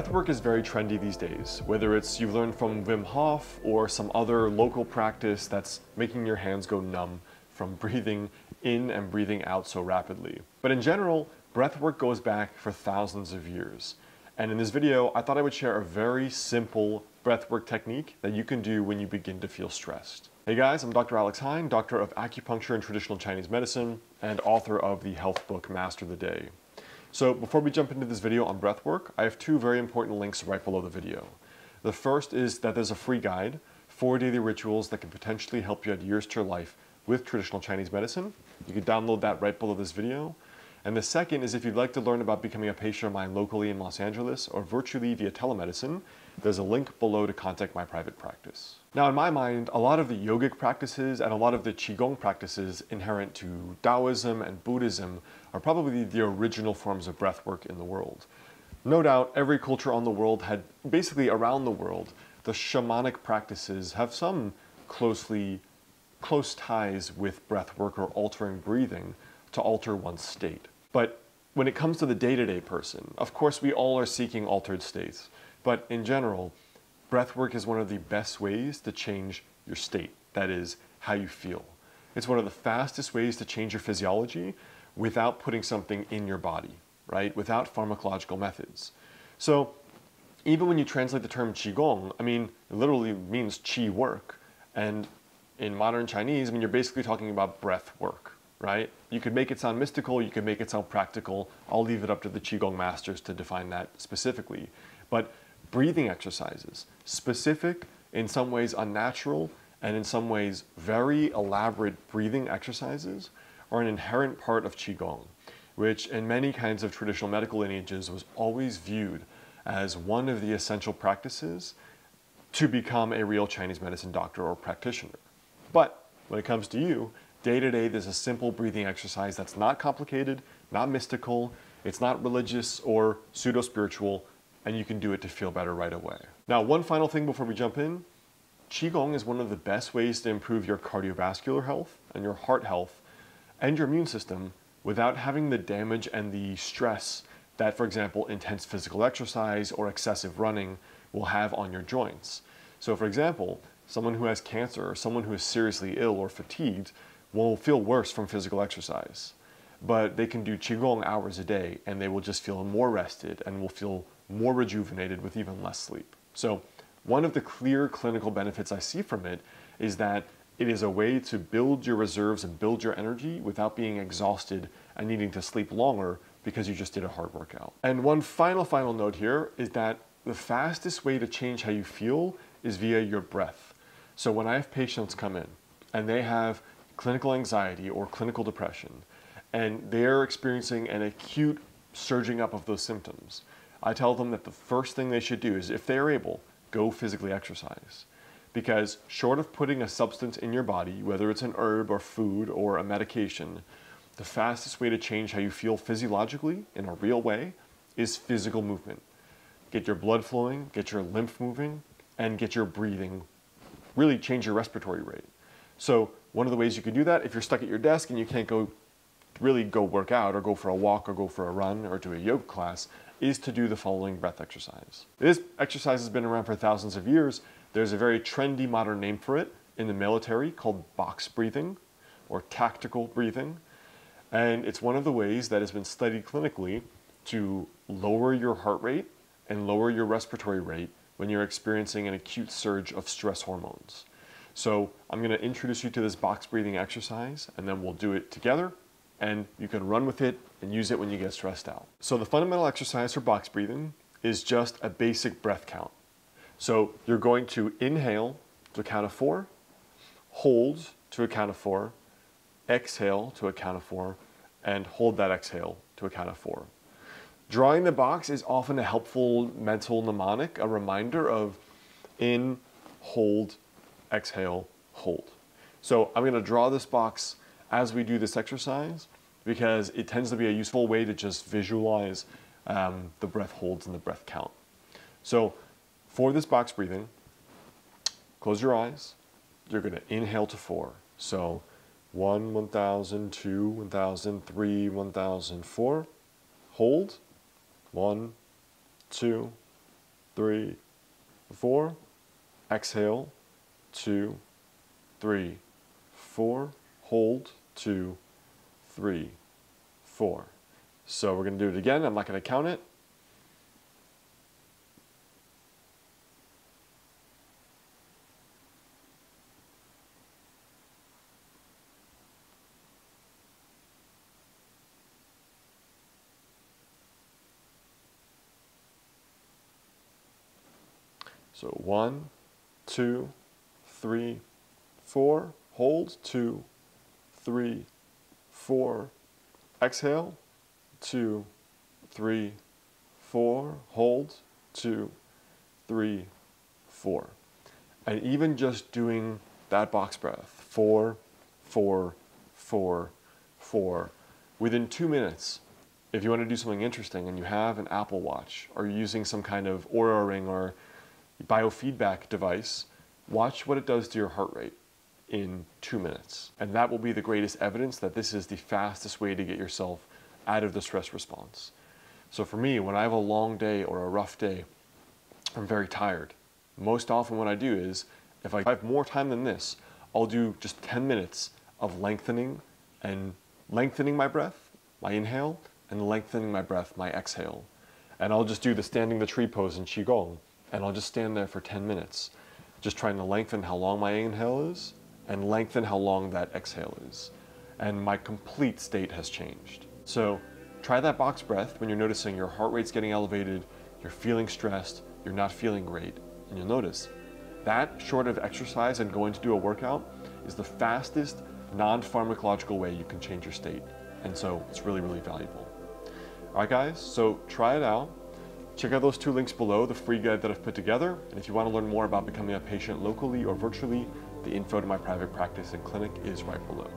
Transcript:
Breathwork is very trendy these days, whether it's you've learned from Wim Hof or some other local practice that's making your hands go numb from breathing in and breathing out so rapidly. But in general, breathwork goes back for thousands of years. And in this video, I thought I would share a very simple breathwork technique that you can do when you begin to feel stressed. Hey guys, I'm Dr. Alex Heyne, doctor of acupuncture and traditional Chinese medicine, and author of the health book Master the Day. So before we jump into this video on breathwork, I have two very important links right below the video. The first is that there's a free guide, four daily rituals that can potentially help you add years to your life with traditional Chinese medicine. You can download that right below this video. And the second is if you'd like to learn about becoming a patient of mine locally in Los Angeles or virtually via telemedicine, there's a link below to contact my private practice. Now, in my mind, a lot of the yogic practices and a lot of the Qigong practices inherent to Taoism and Buddhism are probably the original forms of breathwork in the world. No doubt, every culture on the world had, basically around the world, the shamanic practices have some closely, close ties with breathwork or altering breathing to alter one's state. But when it comes to the day-to-day -day person, of course we all are seeking altered states. But in general, breath work is one of the best ways to change your state, that is, how you feel. It's one of the fastest ways to change your physiology without putting something in your body, right? Without pharmacological methods. So even when you translate the term Qigong, I mean, it literally means Qi work. And in modern Chinese, I mean, you're basically talking about breath work, right? You could make it sound mystical, you could make it sound practical. I'll leave it up to the Qigong masters to define that specifically. But breathing exercises, specific, in some ways unnatural, and in some ways very elaborate breathing exercises are an inherent part of Qigong, which in many kinds of traditional medical lineages was always viewed as one of the essential practices to become a real Chinese medicine doctor or practitioner. But when it comes to you, day to day, there's a simple breathing exercise that's not complicated, not mystical, it's not religious or pseudo spiritual, and you can do it to feel better right away. Now, one final thing before we jump in Qigong is one of the best ways to improve your cardiovascular health and your heart health and your immune system without having the damage and the stress that, for example, intense physical exercise or excessive running will have on your joints. So, for example, someone who has cancer or someone who is seriously ill or fatigued will feel worse from physical exercise. But they can do Qigong hours a day and they will just feel more rested and will feel more rejuvenated with even less sleep. So, one of the clear clinical benefits I see from it is that it is a way to build your reserves and build your energy without being exhausted and needing to sleep longer because you just did a hard workout. And one final, final note here is that the fastest way to change how you feel is via your breath. So when I have patients come in and they have clinical anxiety or clinical depression and they're experiencing an acute surging up of those symptoms, I tell them that the first thing they should do is, if they're able, go physically exercise. Because short of putting a substance in your body, whether it's an herb or food or a medication, the fastest way to change how you feel physiologically in a real way is physical movement. Get your blood flowing, get your lymph moving, and get your breathing, really change your respiratory rate. So one of the ways you can do that, if you're stuck at your desk and you can't go really go work out or go for a walk or go for a run or do a yoga class, is to do the following breath exercise. This exercise has been around for thousands of years, there's a very trendy modern name for it in the military called box breathing or tactical breathing. And it's one of the ways that has been studied clinically to lower your heart rate and lower your respiratory rate when you're experiencing an acute surge of stress hormones. So I'm going to introduce you to this box breathing exercise and then we'll do it together and you can run with it and use it when you get stressed out. So the fundamental exercise for box breathing is just a basic breath count. So you're going to inhale to a count of four, hold to a count of four, exhale to a count of four, and hold that exhale to a count of four. Drawing the box is often a helpful mental mnemonic, a reminder of in, hold, exhale, hold. So I'm going to draw this box as we do this exercise because it tends to be a useful way to just visualize um, the breath holds and the breath count. So for this box breathing, close your eyes. You're going to inhale to four. So 1, 1000, 2, 1000, 3, 1004. Hold. 1, 2, three, four. Exhale, two, three, four. Hold, two, three, four. So we're going to do it again. I'm not going to count it. So one, two, three, four. Hold, two, three, four. Exhale, two, three, four. Hold, two, three, four. And even just doing that box breath, four, four, four, four, within two minutes, if you want to do something interesting and you have an Apple Watch or you're using some kind of Oura ring or biofeedback device, watch what it does to your heart rate in two minutes. And that will be the greatest evidence that this is the fastest way to get yourself out of the stress response. So for me, when I have a long day or a rough day, I'm very tired. Most often what I do is, if I have more time than this, I'll do just 10 minutes of lengthening and lengthening my breath, my inhale, and lengthening my breath, my exhale. And I'll just do the standing the tree pose in Qigong and I'll just stand there for 10 minutes, just trying to lengthen how long my inhale is and lengthen how long that exhale is. And my complete state has changed. So try that box breath when you're noticing your heart rate's getting elevated, you're feeling stressed, you're not feeling great, and you'll notice that short of exercise and going to do a workout is the fastest non-pharmacological way you can change your state. And so it's really, really valuable. All right, guys, so try it out. Check out those two links below, the free guide that I've put together. And if you want to learn more about becoming a patient locally or virtually, the info to my private practice and clinic is right below.